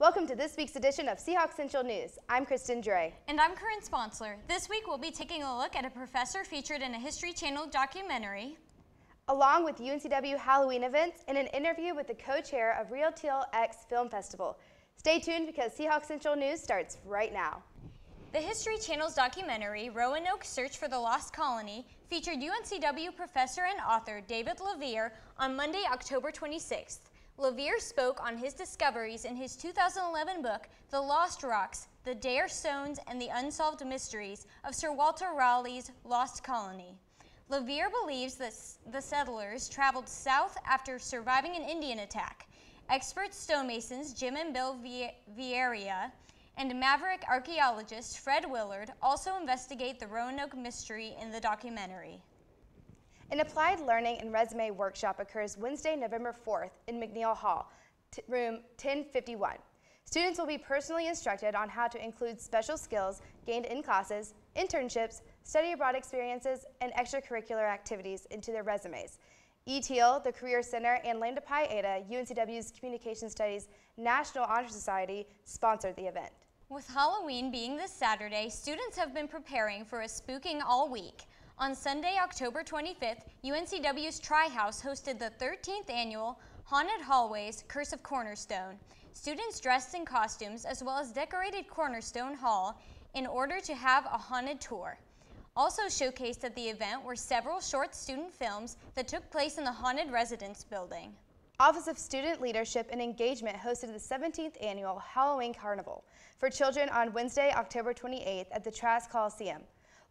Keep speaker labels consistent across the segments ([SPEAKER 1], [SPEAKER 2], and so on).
[SPEAKER 1] Welcome to this week's edition of Seahawks Central News. I'm Kristen Dray.
[SPEAKER 2] And I'm Corin Sponsler. This week we'll be taking a look at a professor featured in a History Channel documentary,
[SPEAKER 1] along with UNCW Halloween events and an interview with the co-chair of Reel Teal X Film Festival. Stay tuned because Seahawks Central News starts right now.
[SPEAKER 2] The History Channel's documentary, Roanoke Search for the Lost Colony, featured UNCW professor and author David LaVere on Monday, October 26th. LaVere spoke on his discoveries in his 2011 book, The Lost Rocks, The Dare Stones, and the Unsolved Mysteries of Sir Walter Raleigh's Lost Colony. LaVere believes that the settlers traveled south after surviving an Indian attack. Expert stonemasons Jim and Bill Vieira and maverick archaeologist Fred Willard also investigate the Roanoke mystery in the documentary.
[SPEAKER 1] An applied learning and resume workshop occurs Wednesday, November 4th in McNeil Hall, room 1051. Students will be personally instructed on how to include special skills gained in classes, internships, study abroad experiences, and extracurricular activities into their resumes. ETL, the Career Center, and Lambda Pi Eta, UNCW's Communication Studies National Honor Society, sponsored the event.
[SPEAKER 2] With Halloween being this Saturday, students have been preparing for a spooking all week. On Sunday, October 25th, UNCW's Tri-House hosted the 13th annual Haunted Hallways Curse of Cornerstone. Students dressed in costumes as well as decorated Cornerstone Hall in order to have a haunted tour. Also showcased at the event were several short student films that took place in the Haunted Residence building.
[SPEAKER 1] Office of Student Leadership and Engagement hosted the 17th annual Halloween Carnival for children on Wednesday, October 28th at the Trask Coliseum.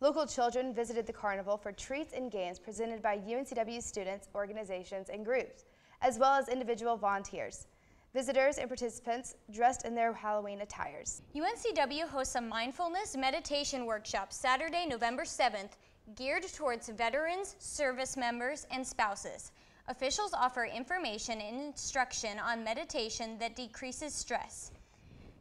[SPEAKER 1] Local children visited the carnival for treats and games presented by UNCW students, organizations, and groups, as well as individual volunteers. Visitors and participants dressed in their Halloween attires.
[SPEAKER 2] UNCW hosts a mindfulness meditation workshop Saturday, November 7th, geared towards veterans, service members, and spouses. Officials offer information and instruction on meditation that decreases stress.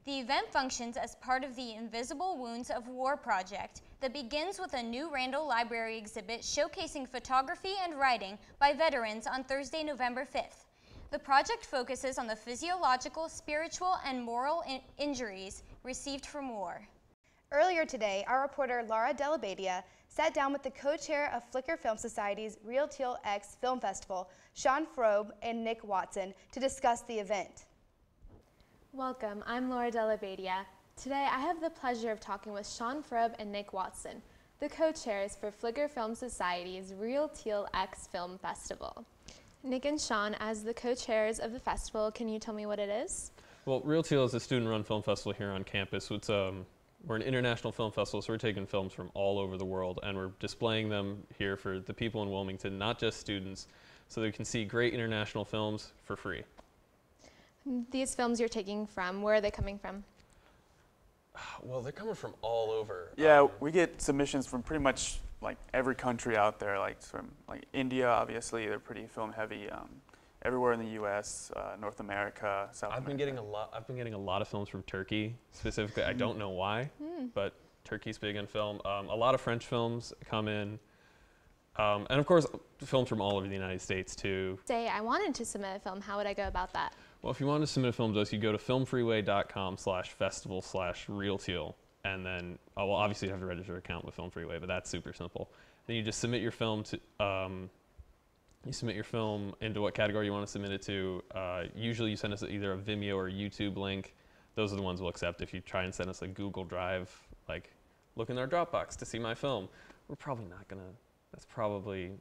[SPEAKER 2] The event functions as part of the Invisible Wounds of War project that begins with a new Randall Library exhibit showcasing photography and writing by veterans on Thursday, November 5th. The project focuses on the physiological, spiritual, and moral in injuries received from war.
[SPEAKER 1] Earlier today, our reporter Laura DellaBadia sat down with the co-chair of Flickr Film Society's Reel Teal X Film Festival, Sean Froeb and Nick Watson, to discuss the event.
[SPEAKER 3] Welcome, I'm Laura DellaBadia. Today I have the pleasure of talking with Sean Froeb and Nick Watson, the co-chairs for Flickr Film Society's Reel Teal X Film Festival. Nick and Sean, as the co-chairs of the festival, can you tell me what it is?
[SPEAKER 4] Well, Reel Teal is a student-run film festival here on campus. It's um, we're an international film festival, so we're taking films from all over the world and we're displaying them here for the people in Wilmington, not just students, so they can see great international films for free.
[SPEAKER 3] These films you're taking from, where are they coming from?
[SPEAKER 4] Well, they're coming from all over.
[SPEAKER 5] Yeah, um, we get submissions from pretty much like every country out there, like from like India, obviously, they're pretty film heavy. Um, everywhere in the U.S., uh, North America, South.
[SPEAKER 4] I've
[SPEAKER 5] America.
[SPEAKER 4] been getting a lot. I've been getting a lot of films from Turkey specifically. I don't know why, mm. but Turkey's big in film. Um, a lot of French films come in, um, and of course, films from all over the United States too.
[SPEAKER 3] Say I wanted to submit a film. How would I go about that?
[SPEAKER 4] Well, if you want to submit a film to us, you go to filmfreeway.com/festival slash reelteal, and then oh, well, obviously you have to register an account with Film Freeway, but that's super simple. Then you just submit your film to um, you submit your film into what category you want to submit it to. Uh, usually you send us either a Vimeo or a YouTube link. Those are the ones we'll accept. If you try and send us a Google Drive, like look in our Dropbox to see my film, we're probably not gonna. That's probably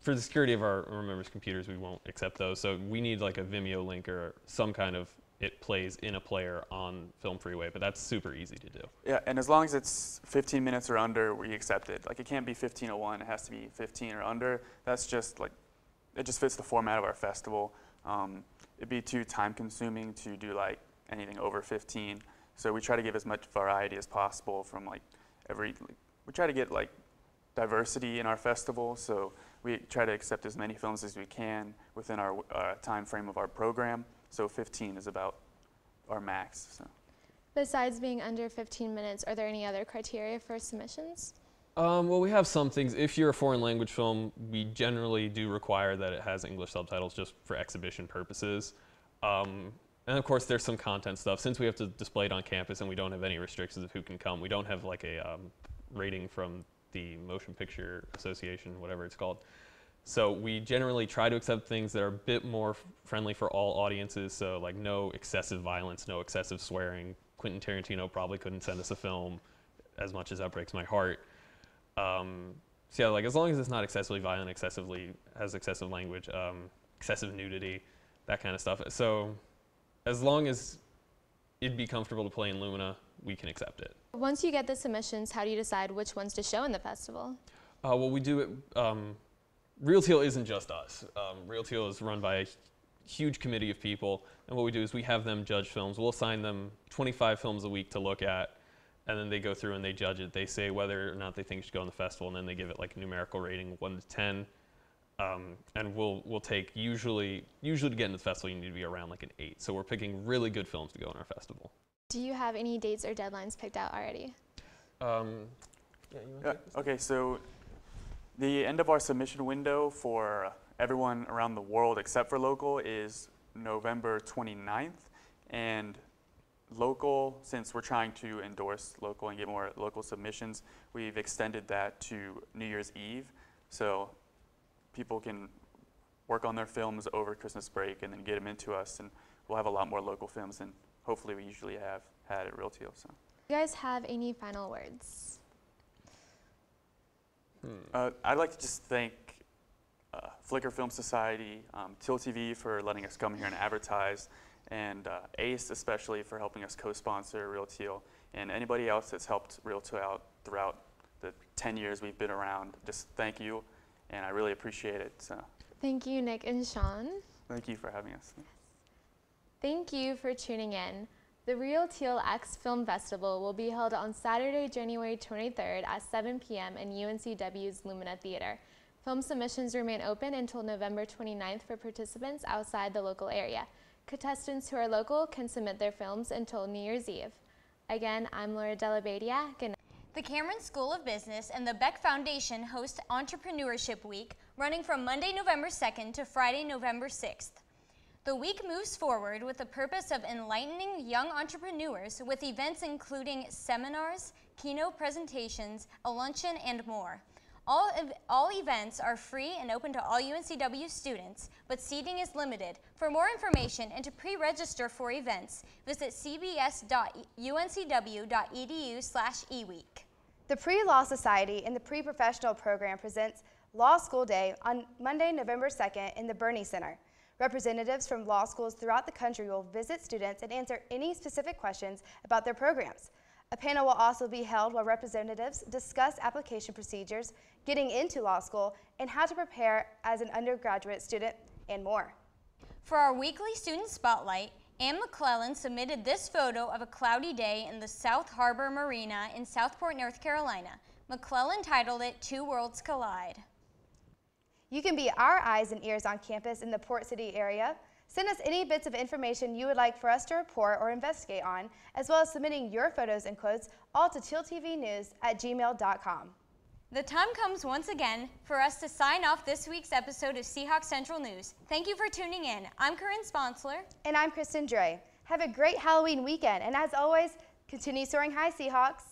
[SPEAKER 4] for the security of our, our members' computers, we won't accept those. So we need like a Vimeo link or some kind of it plays in a player on Film Freeway, but that's super easy to do.
[SPEAKER 5] Yeah, and as long as it's 15 minutes or under, we accept it. Like it can't be 1501, it has to be 15 or under. That's just like it just fits the format of our festival. Um, it'd be too time consuming to do like anything over 15. So we try to give as much variety as possible from like every, like, we try to get like diversity in our festival. So we try to accept as many films as we can within our uh, time frame of our program. So 15 is about our max. So.
[SPEAKER 3] Besides being under 15 minutes, are there any other criteria for submissions?
[SPEAKER 4] Um, well, we have some things. If you're a foreign language film, we generally do require that it has English subtitles just for exhibition purposes. Um, And of course, there's some content stuff. Since we have to display it on campus and we don't have any restrictions of who can come, we don't have like a um, rating from the Motion Picture Association, whatever it's called. So we generally try to accept things that are a bit more friendly for all audiences. So like no excessive violence, no excessive swearing. Quentin Tarantino probably couldn't send us a film, as much as that breaks my heart. Um, so yeah, like as long as it's not excessively violent, excessively has excessive language, um, excessive nudity, that kind of stuff. So as long as it'd be comfortable to play in Lumina, we can accept it.
[SPEAKER 3] Once you get the submissions, how do you decide which ones to show in the festival?
[SPEAKER 4] Uh, well, we do it. Um, Reel Teal isn't just us. Um, Reel Teal is run by a huge committee of people, and what we do is we have them judge films. We'll assign them 25 films a week to look at, and then they go through and they judge it. They say whether or not they think it should go in the festival, and then they give it like a numerical rating, one to 10. Um, and we'll we'll take usually usually to get into the festival you need to be around like an eight. So we're picking really good films to go in our festival.
[SPEAKER 3] Do you have any dates or deadlines picked out already?
[SPEAKER 4] Um, yeah, you wanna
[SPEAKER 5] Yeah, okay, so the end of our submission window for everyone around the world except for local is November 29th. And local, since we're trying to endorse local and get more local submissions, we've extended that to New Year's Eve. So people can work on their films over Christmas break and then get them into us. And we'll have a lot more local films than hopefully we usually have had at Reel Teal. So.
[SPEAKER 3] Do you guys have any final words?
[SPEAKER 4] Hmm.
[SPEAKER 5] Uh, I'd like to just thank uh, Flickr Film Society, um, TealTV for letting us come here and advertise, and uh, ACE especially for helping us co-sponsor Reel Teal, and anybody else that's helped Real Teal out throughout the 10 years we've been around. Just thank you, and I really appreciate it. So
[SPEAKER 3] Thank you, Nick and Sean.
[SPEAKER 5] thank you for having us.
[SPEAKER 3] Thank you for tuning in. The Reel Teal X Film Festival will be held on Saturday, January 23rd at 7 p.m. in UNCW's Lumina Theater. Film submissions remain open until November 29th for participants outside the local area. Contestants who are local can submit their films until New Year's Eve. Again, I'm Laura DellaBadia. Good night.
[SPEAKER 2] The Cameron School of Business and the Beck Foundation host Entrepreneurship Week, running from Monday, November 2nd to Friday, November 6th. The week moves forward with the purpose of enlightening young entrepreneurs with events including seminars, keynote presentations, a luncheon, and more. All, ev- all events are free and open to all UNCW students, but seating is limited. For more information and to pre-register for events, visit cbs.uncw.edu slash eweek.
[SPEAKER 1] The Pre-Law Society and the Pre-Professional Program presents Law School Day on Monday, November 2nd in the Burney Center. Representatives from law schools throughout the country will visit students and answer any specific questions about their programs. A panel will also be held where representatives discuss application procedures, getting into law school, and how to prepare as an undergraduate student, and more.
[SPEAKER 2] For our weekly student spotlight, Anne McClellan submitted this photo of a cloudy day in the South Harbor Marina in Southport, North Carolina. McClellan titled it Two Worlds Collide.
[SPEAKER 1] You can be our eyes and ears on campus in the Port City area. Send us any bits of information you would like for us to report or investigate on, as well as submitting your photos and quotes, all to tealtvnews at gmail.com.
[SPEAKER 2] The time comes once again for us to sign off this week's episode of Seahawks Central News. Thank you for tuning in. I'm Corin Sponsler.
[SPEAKER 1] And I'm Kristen Dray. Have a great Halloween weekend, and as always, continue soaring high, Seahawks.